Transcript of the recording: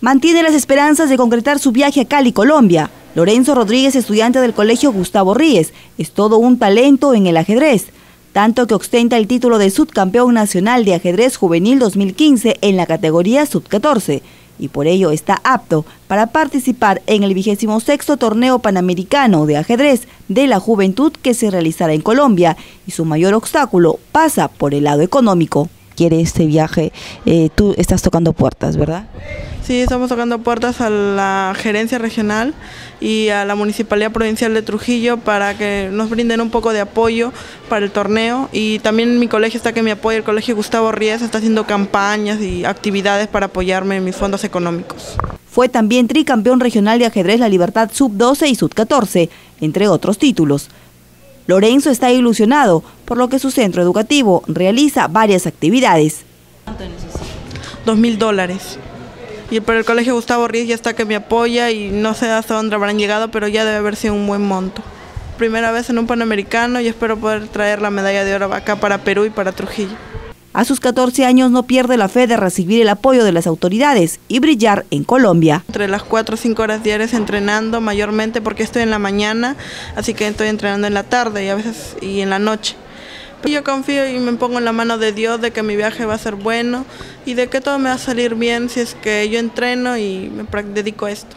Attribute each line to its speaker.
Speaker 1: Mantiene las esperanzas de concretar su viaje a Cali, Colombia. Lorenzo Rodríguez, estudiante del colegio Gustavo Ríez, es todo un talento en el ajedrez, tanto que ostenta el título de subcampeón nacional de ajedrez juvenil 2015 en la categoría sub-14 y por ello está apto para participar en el vigésimo sexto torneo panamericano de ajedrez de la juventud que se realizará en Colombia y su mayor obstáculo pasa por el lado económico. Quiere este viaje, eh, tú estás tocando puertas, ¿verdad?
Speaker 2: Sí, estamos tocando puertas a la gerencia regional y a la Municipalidad Provincial de Trujillo para que nos brinden un poco de apoyo para el torneo y también mi colegio está que me apoya, el colegio Gustavo Ríez está haciendo campañas y actividades para apoyarme en mis fondos económicos.
Speaker 1: Fue también tricampeón regional de ajedrez La Libertad Sub-12 y Sub-14, entre otros títulos. Lorenzo está ilusionado, por lo que su centro educativo realiza varias actividades.
Speaker 2: ¿Cuánto necesita? Dos mil dólares y por el colegio Gustavo Ríos ya está que me apoya y no sé hasta dónde habrán llegado, pero ya debe haber sido un buen monto. Primera vez en un Panamericano y espero poder traer la medalla de oro acá para Perú y para Trujillo.
Speaker 1: A sus 14 años no pierde la fe de recibir el apoyo de las autoridades y brillar en Colombia.
Speaker 2: Entre las 4 o 5 horas diarias entrenando mayormente porque estoy en la mañana, así que estoy entrenando en la tarde y a veces y en la noche. Yo confío y me pongo en la mano de Dios de que mi viaje va a ser bueno y de que todo me va a salir bien si es que yo entreno y me dedico a esto.